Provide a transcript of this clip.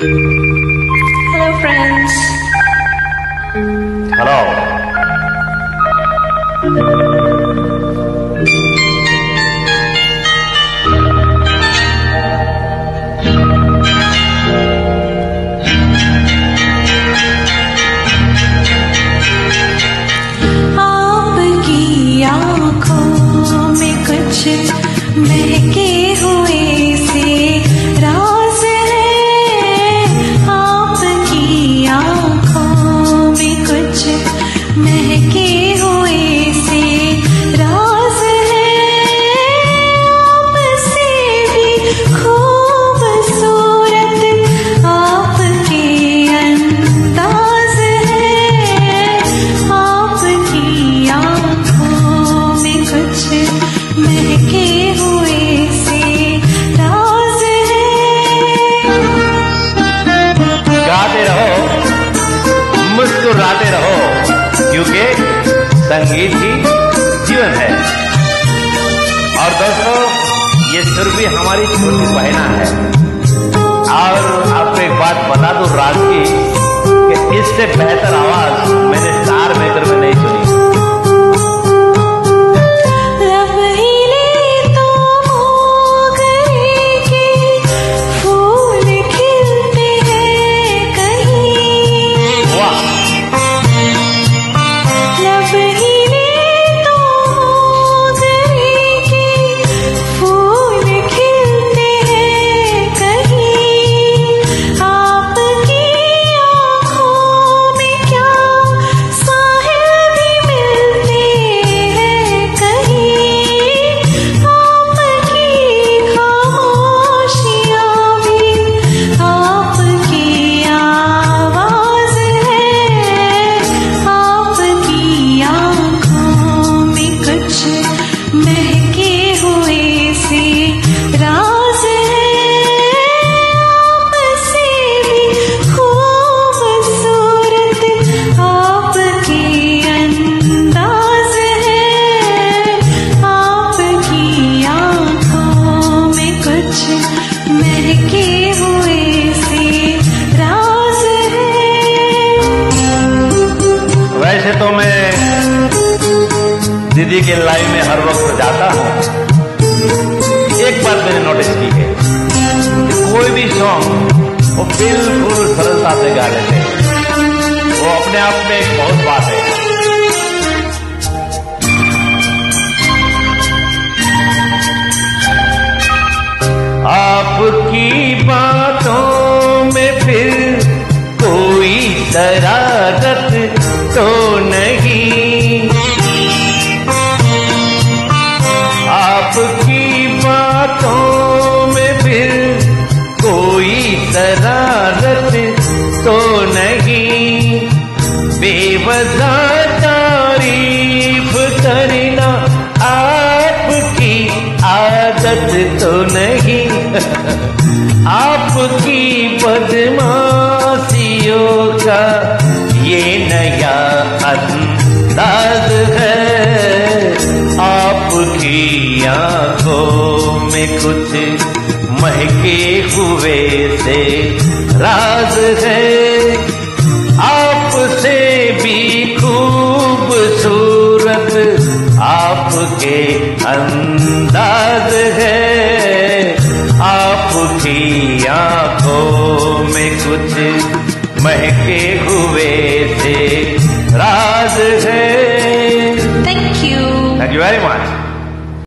Hello, friends. संगीत ही जीवन है। और दोस्तों, ये सुर भी हमारी छोटी बहना है। और आपको एक बात बता दो, राज की, कि इससे बेहतर आवाज़ वैसे तो मैं दीदी के लाइव में हर वक्त जाता हूँ। एक बात मैंने नोटिस की है कि कोई भी सॉन्ग वो बिल्कुल सरलता से गा लेते हैं। वो अपने आप में एक बहुत बात है। शरारत तो नहीं। आपकी बातों में फिर कोई शरारत तो नहीं। बेवजह आपकी आँखों में कुछ महके हुए से राज है। आपसे भी खूबसूरत आपके अंदाज है। आपकी आँखों में कुछ महके हुए से राज है। Thank you thank you very much